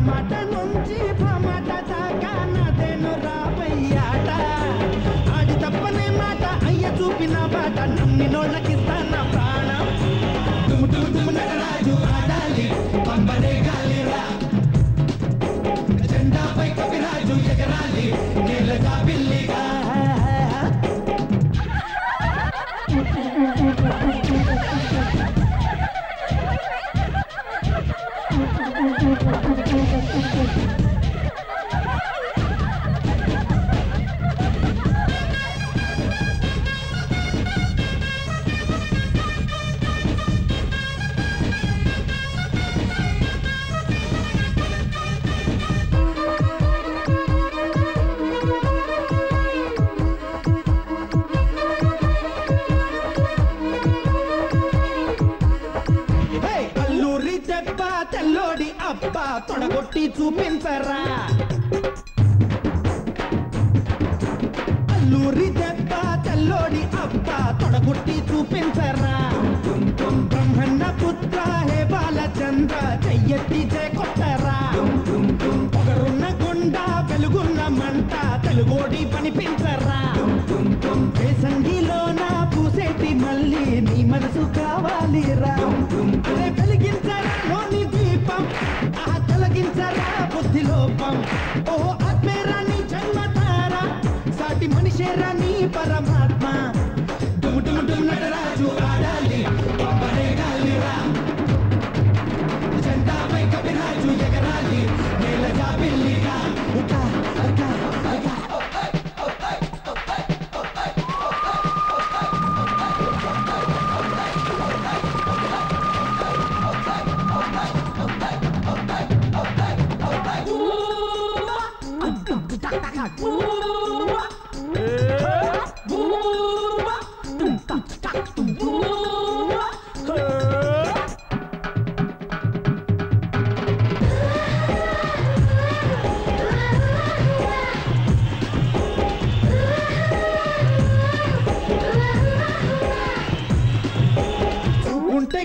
mama హే, తెల్లోడి అబ్బా తొడగొట్టి చూపించరా. అల్లూరి దెబ్బ తెల్లోడి అబ్బా తొడగొట్టి చూపించరా. బ్రహ్మన్న పుత్ర హే బాలచంద్ర చెయ్యెత్తి చేకొట్టరా పొగరున్న గుండ వెలుగున్న మంట తెలుగోడి పనిపించరా. వేసంగిలోన పూసేటి మళ్ళీ నీ మనసు కావాలిరా. లోపం ఓ ఆత్మేరా నీ జన్మతారా సాటి మనిషేరా నీ పరమాత్మ డుము డుము డుము నటరాజు ఆడాలి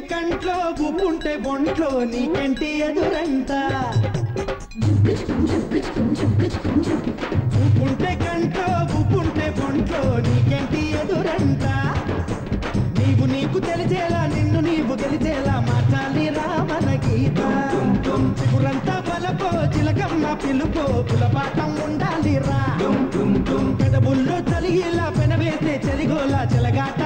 కంట్లో ఉంటే బొంట్లో నీకెంటి ఎదురంతా? ఉంటే కంట్లో ఉంటే ఒంట్లో నీకెంటి ఎదురంట నీవు నీకు తెలిసేలా నిన్ను నీవు గెలిచేలా మార్చాలి రామన గీత. చిగురంతా బలపో చిలకమ్మ పిలుపో పులపాఠం ఉండాలి రా. పెదవుల్లో చలిగిలా పెనవేసే చలిగోలా చెలగాట